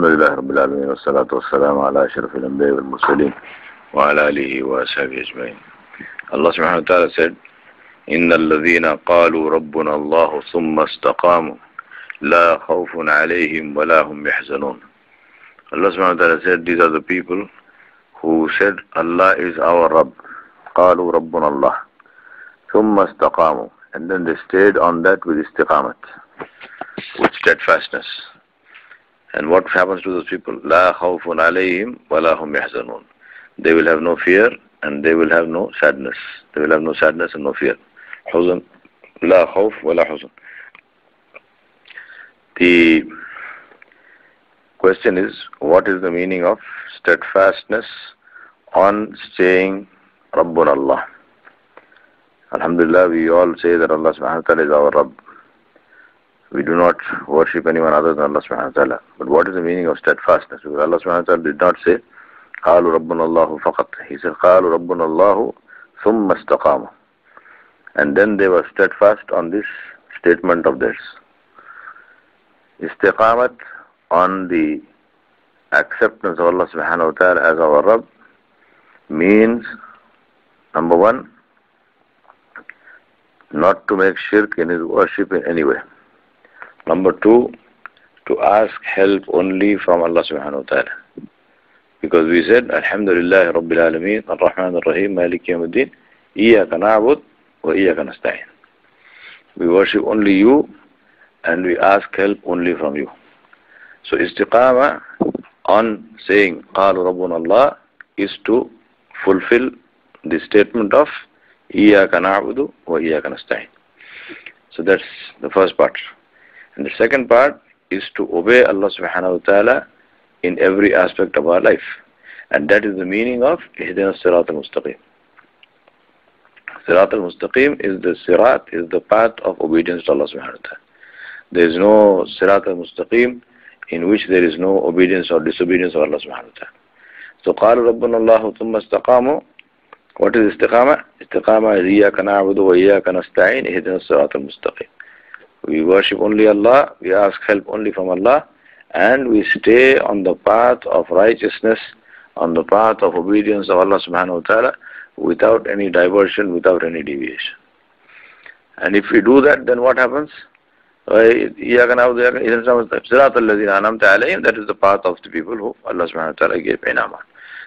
الحمد لله رب العالمين والصلاة والسلام على أشرف الأنبياء والمرسلين وعلى آله وأصحابه أجمعين. subhanahu wa ta'ala said إن الذين قالوا ربنا الله ثم استقاموا لا خوف عليهم ولا هم يحزنون. subhanahu wa ta'ala said these are the people who said Allah is our Rabb. قالوا ربنا الله. ثم استقاموا. And then they stayed on that with istiqamat with steadfastness. And what happens to those people? لا خوف alayhim wa lahum yahzanun. They will have no fear and they will have no sadness. They will have no sadness and no fear. حزن لا خوف ولا حزن. The question is, what is the meaning of steadfastness on saying Rabbun الله. Alhamdulillah, we all say that Allah subhanahu wa ta'ala is our Rabb we do not worship anyone other than Allah subhanahu wa ta'ala but what is the meaning of steadfastness because Allah subhanahu wa ta'ala did not say قالوا ربنا الله فقط he said قالوا ربنا الله ثم استقاموا and then they were steadfast on this statement of theirs istiqamat on the acceptance of Allah subhanahu wa ta'ala as our Rabb means number one not to make shirk in his worship in any way number two to ask help only from Allah subhanahu wa ta'ala. Because we said alhamdulillah rabbil alameen ar-rahman ar-rahim malik yawmiddin iyyaka na'bud wa iyyaka nasta'in. We worship only you and we ask help only from you. So istiqama on saying qalu rabbuna allah is to fulfill the statement of na'budu wa iyyaka nasta'in. So that's the first part and the second part is to obey Allah subhanahu wa ta'ala in every aspect of our life. And that is the meaning of Ihdina Sirat al-Mustaqim. Sirat al-Mustaqim is the Sirat, is the path of obedience to Allah subhanahu wa ta'ala. There is no Sirat al-Mustaqim in which there is no obedience or disobedience of Allah subhanahu wa ta'ala. So قالوا ربنا الله ثم استقاموا What is istiqama? Istiqama is إياك نعبد وإياك نستعين اهدنا الصراط المستقيم. we worship only Allah, we ask help only from Allah, and we stay on the path of righteousness, on the path of obedience of Allah subhanahu wa ta'ala, without any diversion, without any deviation. And if we do that, then what happens? That is the path of the people who Allah subhanahu wa ta'ala gave inam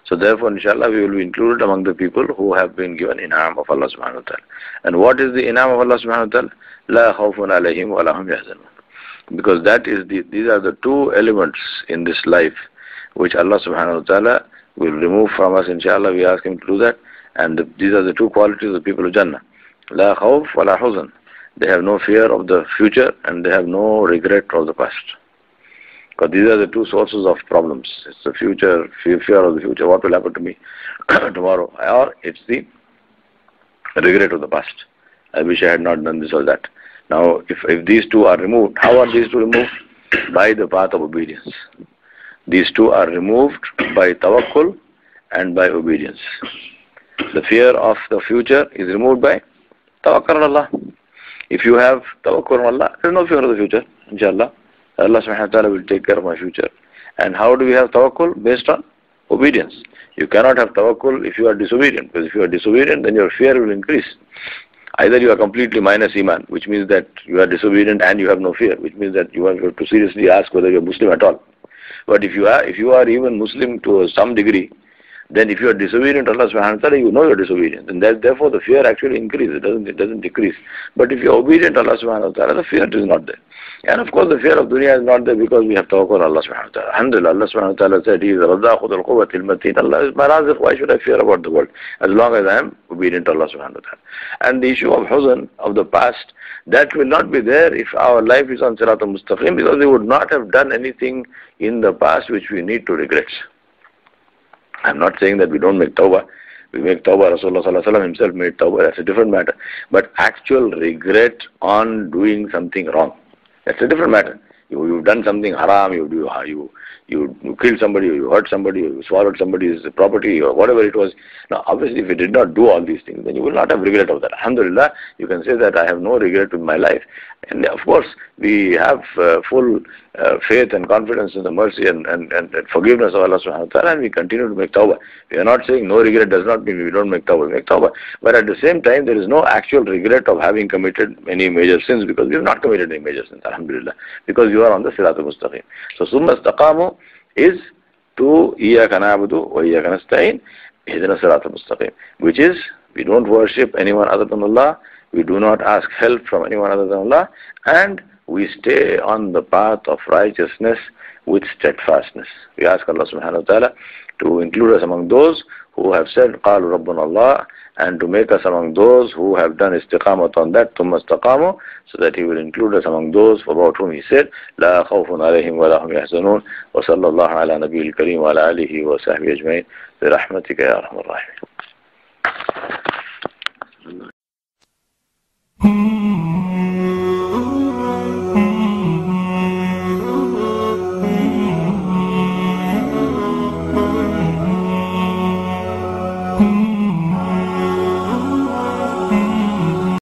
so therefore, inshallah, we will be included among the people who have been given inam of Allah subhanahu wa ta'ala. And what is the inam of Allah subhanahu wa ta'ala? La khawfun alayhim wa lahum yahzanun. Because that is the, these are the two elements in this life which Allah subhanahu wa ta'ala will remove from us, inshallah. We ask Him to do that. And the, these are the two qualities of the people of Jannah. La khawf wa la huzan. They have no fear of the future and they have no regret of the past because these are the two sources of problems it's the future fear of the future what will happen to me tomorrow or it's the regret of the past I wish I had not done this or that. Now, if, if these two are removed, how are these two removed? By the path of obedience. These two are removed by tawakkul and by obedience. The fear of the future is removed by tawakkul Allah. If you have tawakkul Allah, there is no fear of the future, inshallah. Allah subhanahu wa ta'ala will take care of my future. And how do we have tawakkul? Based on obedience. You cannot have tawakkul if you are disobedient, because if you are disobedient, then your fear will increase. Either you are completely minus iman, which means that you are disobedient and you have no fear, which means that you have to seriously ask whether you are Muslim at all. But if you are, if you are even Muslim to some degree, then if you are disobedient to Allah subhanahu wa ta'ala, you know you are disobedient. And that, therefore the fear actually increases, it doesn't, it doesn't decrease. But if you are obedient to Allah subhanahu wa ta'ala, the fear is not there. And of course the fear of dunya is not there because we have tawakkul Allah subhanahu wa ta'ala. Alhamdulillah, Allah subhanahu wa ta'ala said, He is Razzaqud al-Quwwat al-Mateen. Allah is my raziq, why should I fear about the world? As long as I am obedient to Allah subhanahu wa ta'ala. And the issue of huzn, of the past, that will not be there if our life is on Sirat al-Mustaqim because we would not have done anything in the past which we need to regret. I'm not saying that we don't make tawbah. We make tawbah. Rasulullah himself made tawbah. That's a different matter. But actual regret on doing something wrong. That's a different matter. You, you've done something haram, you, you, you, you, you killed somebody, you hurt somebody, you swallowed somebody's property, or whatever it was. Now, obviously, if you did not do all these things, then you will not have regret of that. Alhamdulillah, you can say that I have no regret in my life. And of course, we have uh, full uh, faith and confidence in the mercy and, and, and, and, forgiveness of Allah subhanahu wa ta'ala and we continue to make tawbah. We are not saying no regret does not mean we don't make tawbah, we make tawbah. But at the same time, there is no actual regret of having committed any major sins because we have not committed any major sins, alhamdulillah. Because you are on the siratul mustaqim. So, summa istaqamu is to iyaka na'budu wa iyaka nasta'in, ihdina siratul mustaqim, which is we don't worship anyone other than Allah, we do not ask help from anyone other than Allah, and we stay on the path of righteousness with steadfastness. We ask Allah subhanahu wa ta'ala to include us among those who have said قالوا رَبُّنَ الله and to make us among those who have done istiqamah on that ثم استقاموا so that he will include us among those about whom he said لا خوف عليهم ولا هم يحزنون وصلى الله على نبي الكريم وعلى آله وصحبه أجمعين برحمتك يا رَحْمَ الرَّحِيمِ Mm-hmm.